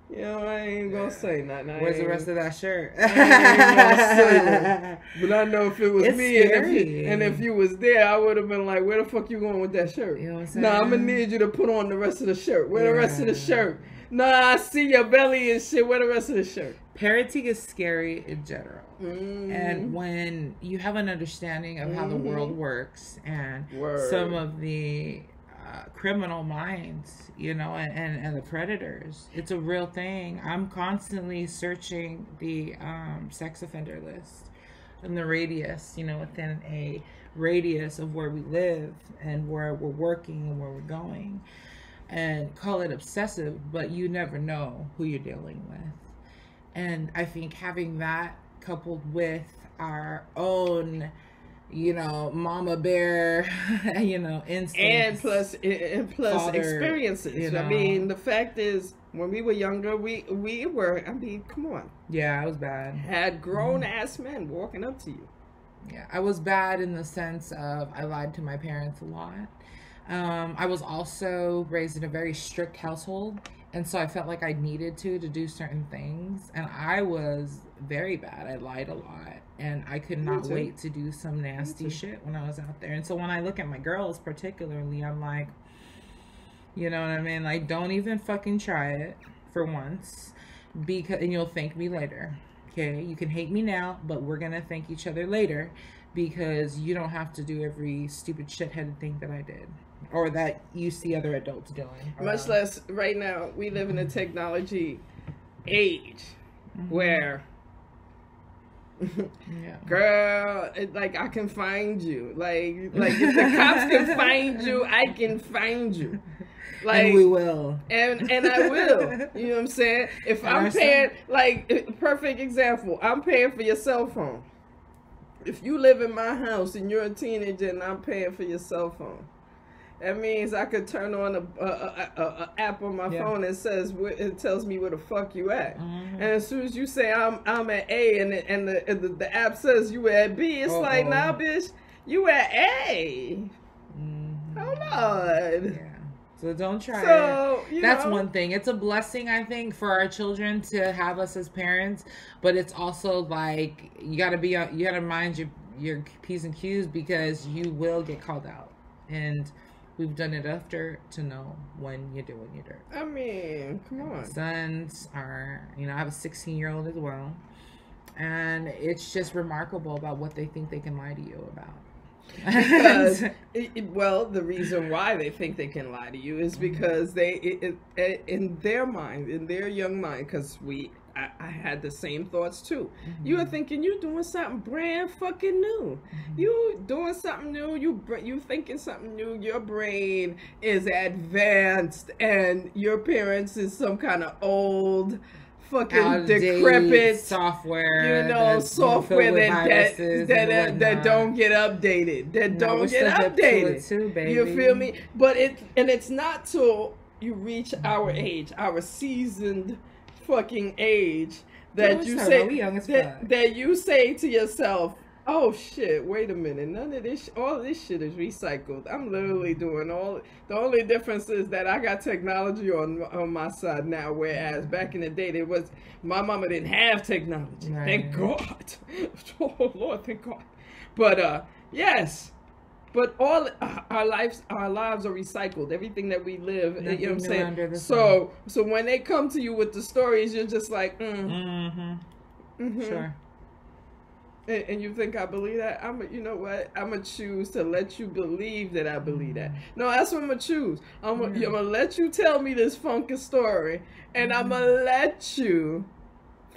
You know, I ain't gonna say nothing. I Where's the rest of that shirt? ain't gonna say that. But I know if it was It's me and if, you, and if you was there, I would have been like, "Where the fuck you going with that shirt?" You know what I'm Nah, I'm gonna need you to put on the rest of the shirt. Where the rest of the shirt? Nah, I see your belly and shit. Where the rest of the shirt? Parenting is scary in general. Mm. And when you have an understanding of how the world Mhm. works and Word. some of the criminal minds, you know, and, and, and the predators, it's a real thing. I'm constantly searching the um, sex offender list and the radius, you know, within a radius of where we live and where we're working and where we're going and call it obsessive, but you never know who you're dealing with. And I think having that coupled with our own, you know, mama bear, you know, instincts. And plus, and plus Father, experiences. you know. I mean, the fact is, when we were younger, we we were. I mean, come on, Yeah, I was bad. had grown ass men walking up to you. Yeah, I was bad in the sense of I lied to my parents a lot. Um, I was also raised in a very strict household, and so I felt like I needed to to do certain things, and I was very bad. I lied a lot, and I could not wait to do some nasty shit when I was out there. And so when I look at my girls, particularly, I'm like, you know what I mean? Like, don't even fucking try it for once, because and you'll thank me later. Okay, you can hate me now, but we're gonna thank each other later because you don't have to do every stupid shitheaded thing that I did or that you see other adults doing. Much um, less right now, we live in a technology age mm-hmm. where, Yeah. girl, it, like I can find you. Like, like if the cops can find you, I can find you. Like, and we will. and and I will. You know what I'm saying? If I'm Understand. paying, like, perfect example, I'm paying for your cell phone. If you live in my house and you're a teenager and I'm paying for your cell phone, that means I could turn on a, a, a, a, app on my Yeah. phone that says it tells me where the fuck you at. Mhm. And as soon as you say I'm I'm at A and the, and the and the, the app says you at B, it's like Uh-oh. nah, bitch, you at A. Mhm. Hold on. Yeah. So don't try it. So you That's know, one thing. It's a blessing, I think, for our children to have us as parents, but it's also like you got to be you got to mind your your p's and q's because you will get called out, and we've done it after to know when you're doing your dirt. I mean, come My on. sons are, you know, I have a 16 year old as well, and it's just remarkable about what they think they can lie to you about. because it, it- well the reason why they think they can lie to you is Mm-hmm. because they it, it, in their mind in their young mind because we I, I had the same thoughts too you Mm-hmm. were thinking you're doing something brand fucking new you doing something new you br- you thinking something new your brain is advanced and your parents is some kind of old fucking Outdated decrepit software, you know, software that that that, that, that don't get updated, that No, don't get hip to updated. too. You feel me? But it and it's not till you reach our age, our seasoned fucking age, that you say that, that you say to yourself. Oh shit! Wait a minute. None of this, all of this shit is recycled. I'm literally doing all. The only difference is that I got technology on on my side now, whereas back in the day, there was my mama didn't have technology. Thank God. Oh Lord, thank God. But uh, yes. But all our lives, our lives are recycled. Everything that we live, you know what I'm Nothing saying. So, so when they come to you with the stories, you're just like, mm, Mm-hmm. mhm. Sure. And, and you think I believe that? I'm, a, you know what? I'm gonna choose to let you believe that I believe that. No, that's what I'm gonna choose. I'm, gonna, Yeah. I'm gonna let you tell me this funky story, and I'm gonna let you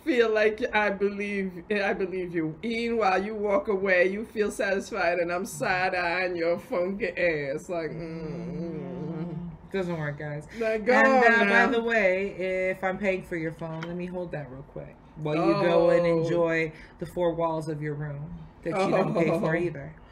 feel like I believe I believe you. Even while you walk away, you feel satisfied, and I'm side eyeing your funky ass like. Mm, Doesn't work, guys. Like, and uh, by the way, if I'm paying for your phone, let me hold that real quick while you go and Oh. enjoy the four walls of your room that you don't pay for Oh. either.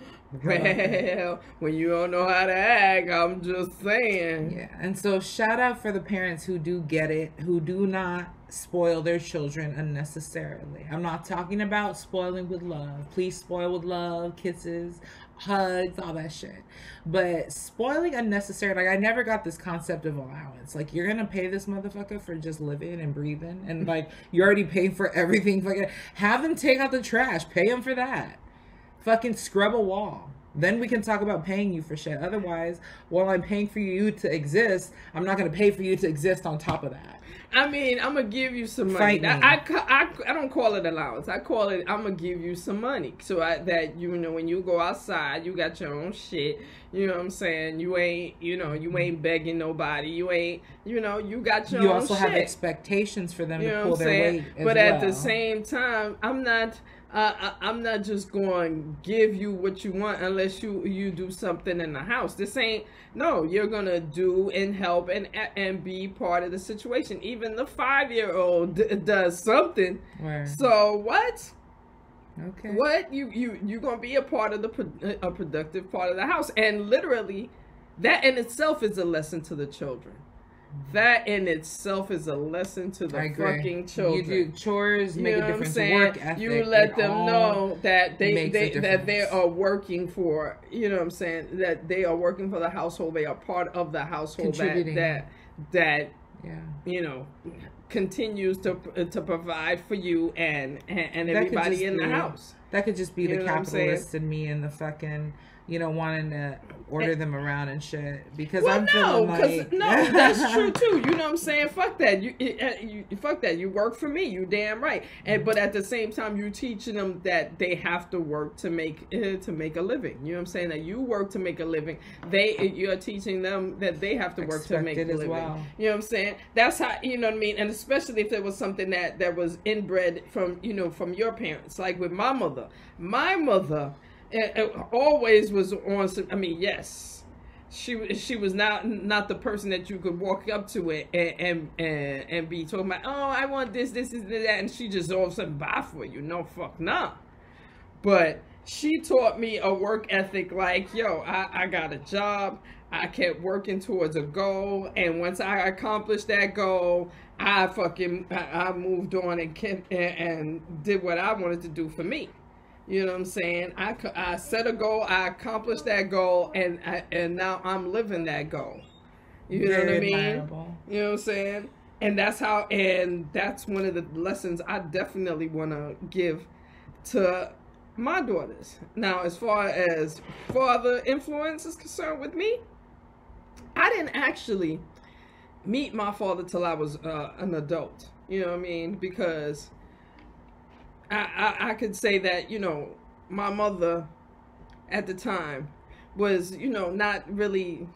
Well, when you don't know how to act, I'm just saying. Yeah, and so shout out for the parents who do get it, who do not spoil their children unnecessarily. I'm not talking about spoiling with love. Please spoil with love, kisses, hugs, all that shit. But spoiling unnecessary, like I never got this concept of allowance. Like you're gonna pay this motherfucker for just living and breathing, and mm-hmm. like you already paid for everything. Fucking have them take out the trash. Pay them for that fucking scrub a wall. Then we can talk about paying you for shit. Otherwise, while I'm paying for you to exist, I'm not gonna pay for you to exist on top of that. I mean, I'm gonna give you some money. I, I, I, I don't call it allowance. I call it I'm gonna give you some money so I, that you know when you go outside, you got your own shit. You know what I'm saying? You ain't, you know, you ain't begging nobody. You ain't, you know, you got your You own You also shit. have expectations for them you to pull their weight But well. at the same time, I'm not. Uh, I, am not just going to give you what you want unless you you do something in the house. This ain't no. You're gonna do and help and and be part of the situation. Even the five year old d- does something. So what? Okay. What you you you gonna be a part of the pro- a productive part of the house, and literally, that in itself is a lesson to the children that in itself is a lesson to the fucking children. You do chores, make you know a difference. Work ethic. You let them know that they, they that they are working for. You know what I'm saying? That they are working for the household. They are part of the household. That that that yeah. You know, continues to to provide for you and and, and everybody in the house. That could just be you the capitalist in me and the fucking you know, wanting to order eh. them around and shit because well, I'm no, feeling like no, that's true too. You know what I'm saying? Fuck that. You, eh, you, you, fuck that. You work for me. You damn right. And mm-hmm. but at the same time, you teaching them that they have to work to make uh, to make a living. You know what I'm saying? That you work to make a living. They you're teaching them that they have to work Expected to make a living. Well. You know what I'm saying? That's how you know what I mean. And especially if it was something that that was inbred from you know from your parents, like with my mother. My mother always was on some, I mean, yes, she she was not not the person that you could walk up to it and and and, and be talking about, oh, I want this, this, this, that, and she just all of a sudden buy for you. No, fuck, nah. But she taught me a work ethic like, yo, I, I got a job. I kept working towards a goal, and once I accomplished that goal, I fucking I, I moved on and, kept, and and did what I wanted to do for me. You know what I'm saying? I, I set a goal, I accomplished that goal, and I, and now I'm living that goal. You Very know what I mean? Admirable. You know what I'm saying? And that's how, and that's one of the lessons I definitely want to give to my daughters. Now, as far as father influence is concerned with me, I didn't actually meet my father till I was uh, an adult. You know what I mean? Because I, I, I could say that you know my mother at the time was you know not really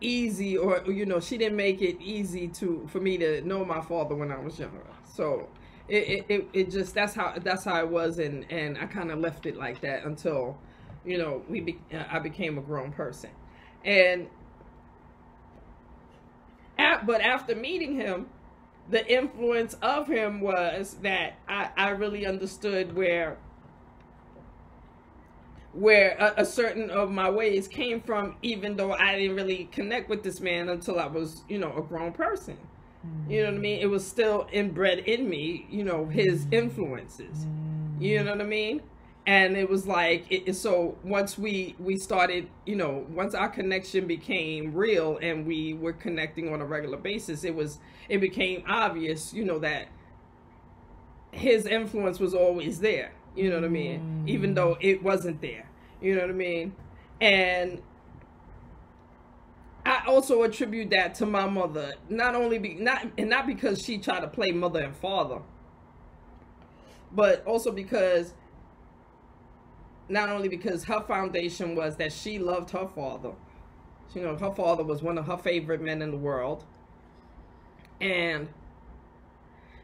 easy or you know she didn't make it easy to for me to know my father when I was younger. So it it, it just that's how that's how it was and and I kind of left it like that until you know we be, uh, I became a grown person. And at, but after meeting him the influence of him was that I, I really understood where where a, a, certain of my ways came from even though I didn't really connect with this man until I was, you know, a grown person. Mm. You know what I mean? It was still inbred in me, you know, his influences. Mm. You know what I mean? And it was like it, so once we we started you know once our connection became real and we were connecting on a regular basis it was it became obvious you know that his influence was always there. You know what i mean? Mm. even though it wasn't there. You know what i mean? And I also attribute that to my mother, not only be not and not because she tried to play mother and father, but also because not only because her foundation was that she loved her father. You know, her father was one of her favorite men in the world. And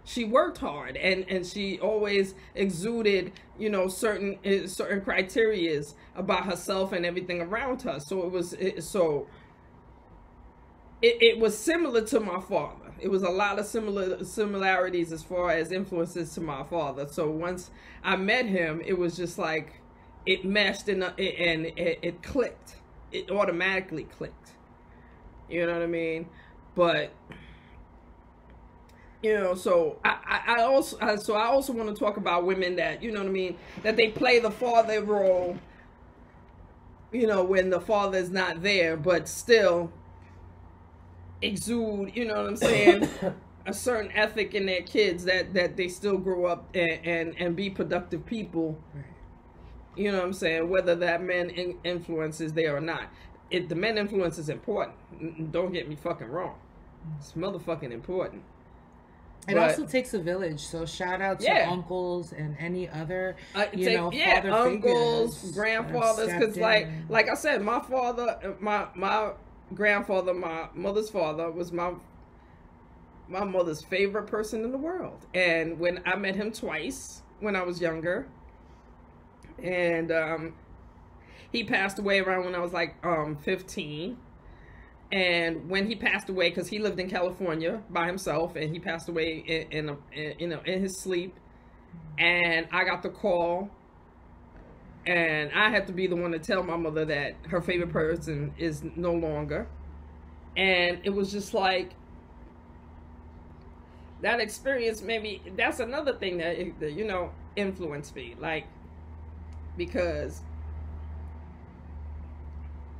she worked hard and and she always exuded you know certain eh, certain criterias about herself and everything around her so it was it, so it, it was similar to my father it was a lot of similar similarities as far as influences to my father so once i met him it was just like it meshed and and it, it clicked. It automatically clicked. You know what I mean? But you know, so I, I also I, so I also want to talk about women that you know what I mean that they play the father role. You know, when the father is not there, but still exude. You know what I'm saying? a certain ethic in their kids that that they still grow up and and, and be productive people. Right you know what I'm saying? Whether that man in- influence is there or not. It, the men influence is important. Don't get me fucking wrong. It's motherfucking important. It but, also takes a village, so shout out to yeah. uncles and any other, uh, you take, know, yeah, uncles, grandfathers. Because, like, like I said, my father, my my grandfather, my mother's father was my my mother's favorite person in the world. And when I met him twice, when I was younger, and um, he passed away around when I was like um, 15. And when he passed away, because he lived in California by himself, and he passed away in, in, in you know in his sleep, and I got the call, and I had to be the one to tell my mother that her favorite person is no longer, and it was just like that experience. Maybe that's another thing that, that you know influenced me, like because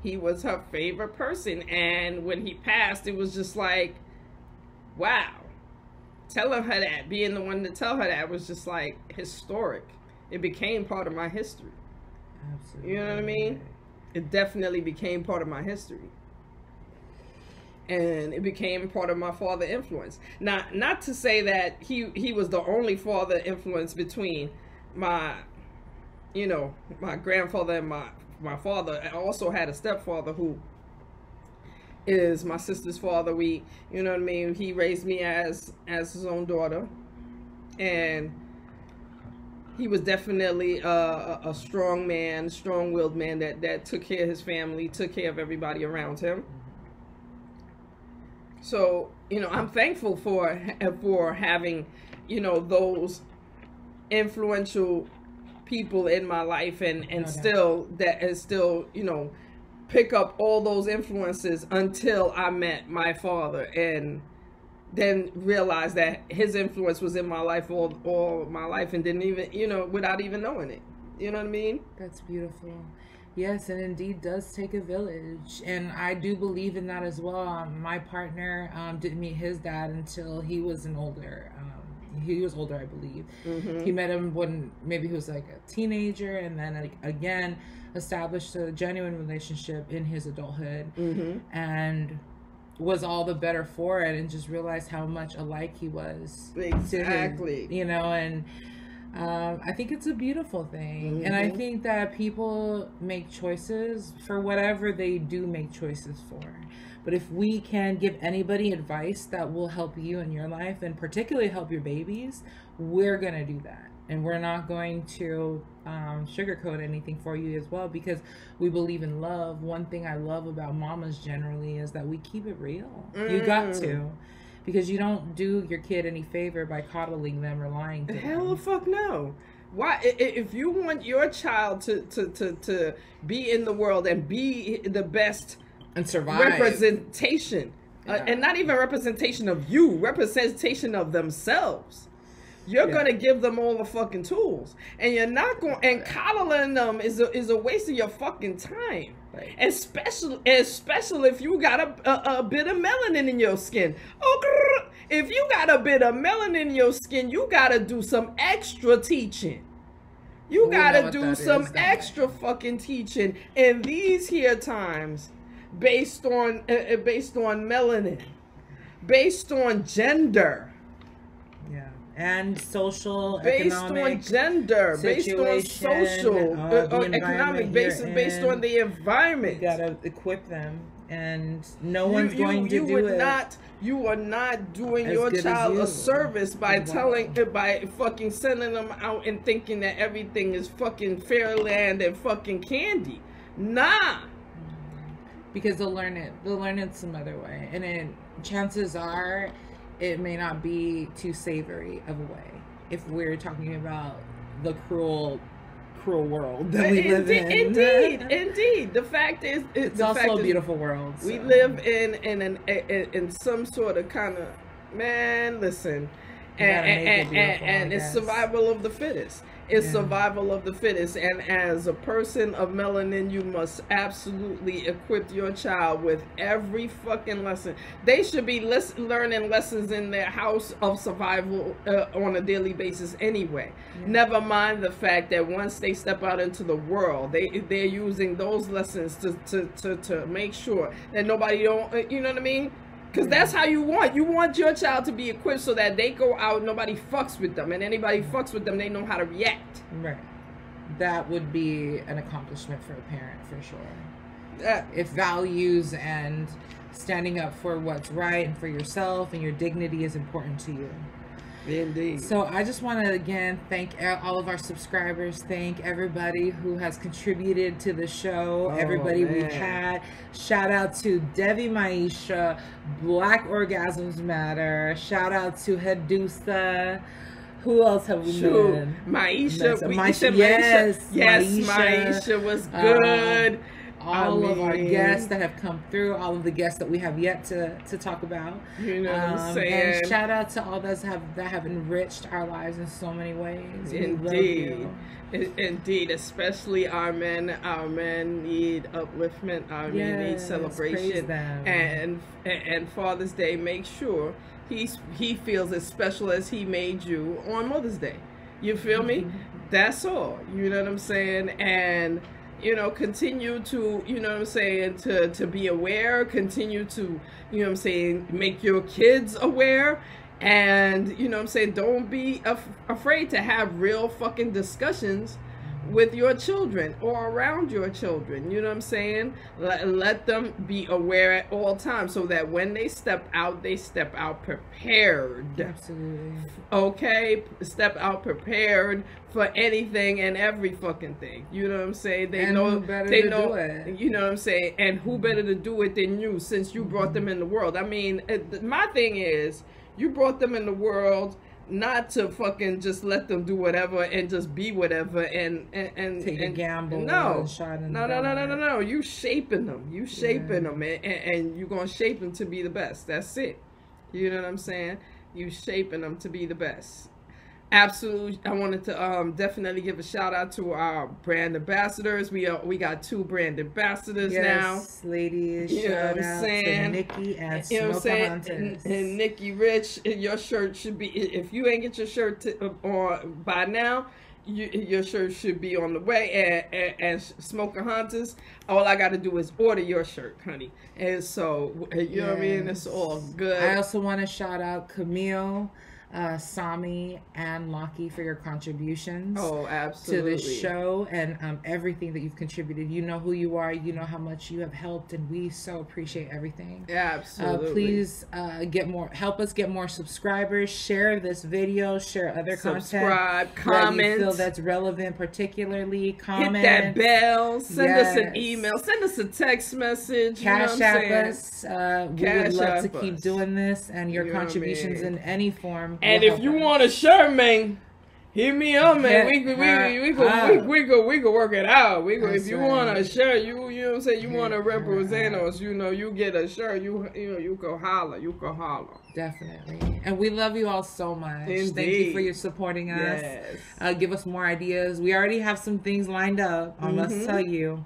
he was her favorite person. And when he passed, it was just like, wow. Telling her that, being the one to tell her that was just like historic. It became part of my history. Absolutely. You know what I mean? It definitely became part of my history. And it became part of my father influence. Not not to say that he he was the only father influence between my you know, my grandfather and my my father I also had a stepfather who is my sister's father. We, you know what I mean. He raised me as as his own daughter, and he was definitely a, a strong man, strong-willed man that that took care of his family, took care of everybody around him. So you know, I'm thankful for for having, you know, those influential people in my life and and okay. still that is still you know pick up all those influences until I met my father and then realized that his influence was in my life all all my life and didn't even you know without even knowing it. You know what I mean? That's beautiful. Yes and indeed does take a village. And I do believe in that as well. My partner um, didn't meet his dad until he was an older um, he was older, I believe. Mm-hmm. He met him when maybe he was like a teenager, and then like, again established a genuine relationship in his adulthood, mm-hmm. and was all the better for it, and just realized how much alike he was. Exactly. His, you know, and. Um, I think it's a beautiful thing. Mm-hmm. And I think that people make choices for whatever they do make choices for. But if we can give anybody advice that will help you in your life and particularly help your babies, we're going to do that. And we're not going to um, sugarcoat anything for you as well because we believe in love. One thing I love about mamas generally is that we keep it real. Mm. You got to mm. because you don't do your kid any favor by coddling them or lying to Hell them. the fuck no. Why if you want your child to, to, to, to be in the world and be the best and survive. Representation. Uh, yeah. uh, and not even representation of you representation of themselves. You're yeah. gonna give them all the fucking tools. And you're not going and coddling them is a, is a waste of your fucking time. Right. especially especially if you got a, a, a, bit of melanin in your skin. Oh if you got a bit of melanin in your skin you gotta do some extra teaching. You gotta do some extra fucking teaching in these here times based on uh, based on melanin, based on gender. Yeah, and social, based on gender, based on social, uh, uh, uh economic basis, based on the environment. You gotta equip them, and no you, one's going you, to you do would it. Not, you are not doing your child a service by telling it by fucking sending them out and thinking that everything is fucking fairyland and fucking candy. Nah because they'll learn it. They'll learn it some other way, and then chances are, it may not be too savory of a way. If we're talking about the cruel, cruel world that we indeed, live in. Indeed, indeed. The fact is, it's also a beautiful world. So. We live in in an in, in some sort of kind of man. Listen, and and, and, and it's survival of the fittest is yeah. survival of the fittest. And as a person of melanin, you must absolutely equip your child with every fucking lesson. They should be learning lessons in their house of survival uh, on a daily basis anyway. Yeah. Never mind the fact that once they step out into the world, they they're using those lessons to to to, to make sure that nobody don't uh, you know what I mean because that's how you want. You want your child to be equipped so that they go out, nobody fucks with them, and anybody fucks with them, they know how to react. Right. That would be an accomplishment for a parent for sure. Yeah. If values and standing up for what's right and for yourself and your dignity is important to you. Indeed. So I just want to again thank all of our subscribers. Thank everybody who has contributed to the show. Oh, everybody we man. had. Shout out to Devi Maisha, Black Orgasms Matter. Shout out to Hedusa. Who else have we Shoot, done? Maisha, Maisha, Maisha, Maisha, yes, yes, Maisha. Maisha was Uh, good. All I of our guests that have come through, all of the guests that we have yet to, to talk about. you know what I'm Um, saying? and shout out to all those have that have enriched our lives in so many ways. Indeed. In- Indeed, especially our men. Our men need upliftment. Our men need celebration. them. And and Father's Day, make sure he's he feels as special as he made you on Mother's Day. You feel me? That's all. You know what I'm saying? And you know, continue to, you know what I'm saying, to to be aware, continue to, you know what I'm saying, make your kids aware. And you know what I'm saying, don't be af- afraid to have real fucking discussions with your children or around your children. You know what I'm saying? Let, let them be aware at all times so that when they step out, they step out prepared. Absolutely. Okay? Step out prepared for anything and every fucking thing. You know what I'm saying? They And know they know do it? you know what I'm saying? And who better to do it than you since you brought them in the world? I mean, it- my thing is, you brought them in the world not to fucking just let them do whatever and just be whatever and and, and Take a and- gamble No, no, no, no, no, no, no. You shaping them. You shaping Yeah. them, and, and, and you're gonna shape them to be the best. That's it. You know what I'm saying? You shaping them to be the best. Absolutely, I wanted to um definitely give a shout out to our brand ambassadors. We are we got two brand ambassadors now. Ladies. You know shout what I'm out saying? to Nikki and You know what I'm saying? Smoker And, Hunters. and Nikki Rich, your shirt should be. If you ain't get your shirt to, on by now, you, your shirt should be on the way. And, and, and Smoker Hunters, all I got to do is order your shirt, honey. And so, you know what I mean? It's all good. I also want to shout out Camille, uh, Sami, and Lockie for your contributions. oh, absolutely. to this show and um, everything that you've contributed. You know who you are. You know how much you have helped, and we so appreciate everything. Yeah, Absolutely. please uh, get more. Help us get more subscribers. Share this video. Share other subscribe, content. that you feel that's relevant, particularly Hit comment. that bell. Send us an email. Send us a text message. you know Cash app saying? us. Uh, we Cash would love to app keep us. doing this, and your You know what I contributions mean? in any form. And if you want a shirt, man, hit me up, man. We we we we go we, we go we go work it out. We go if you want a shirt, you you know what I'm saying. You want to represent us. You know, you get a shirt. You you know you go holler. You go holler. Definitely. And we love you all so much. Indeed. Thank you for your supporting us. Yes. Uh, give us more ideas. We already have some things lined up, I must Mhm. tell you.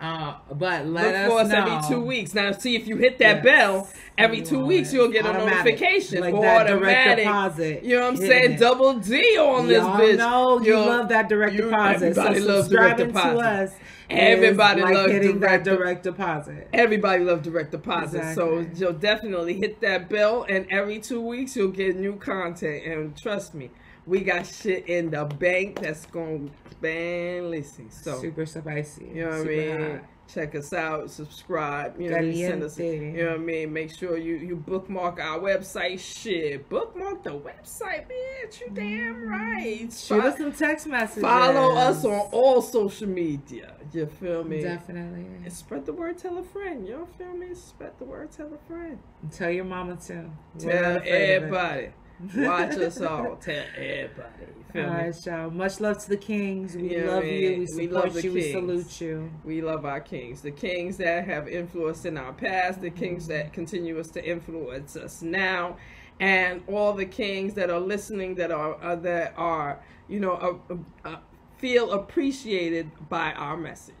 Uh, but let Look us for us know. every two weeks. Now, see if you hit that Yes. bell every two weeks, you'll get a Automatic. notification. Like Automatic. deposit. You know what I'm saying? it. Double D on this bitch. know you Yo, love that direct you- deposit. So everybody loves direct subscribing to deposit. us. Everybody like loves direct that direct deposit. Everybody loves direct deposit, so you'll definitely hit that bell, and every two weeks you'll get new content. And trust me, we got shit in the bank that's going man. Listen, so Super spicy. you know what I mean. hot. Check us out, subscribe. You know, what I mean? send us. You know what I mean. Make sure you you bookmark our website. Shit, bookmark the website, bitch. You damn right. Shoot Fo- us some text messages. Follow us on all social media. You feel me? Definitely. And spread the word, tell a friend. You feel me? Spread the word, tell a friend. Tell your mama too. We're Tell not of it. everybody. Watch us all. Tell everybody. All y'all. Much love to the Kings. We love you. We We support love the you. We salute you. We love our kings. The kings that have influenced in our past, the kings that continue us to influence us now, and all the kings that are listening that are uh, that are you know uh, uh, uh, feel appreciated by our message.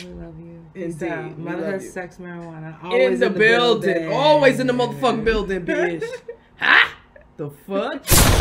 We love you. Indeed, Peace out. we Motherhood, love you. sex, marijuana. in the, building. always in the motherfucking building, bitch. ha? The fuck?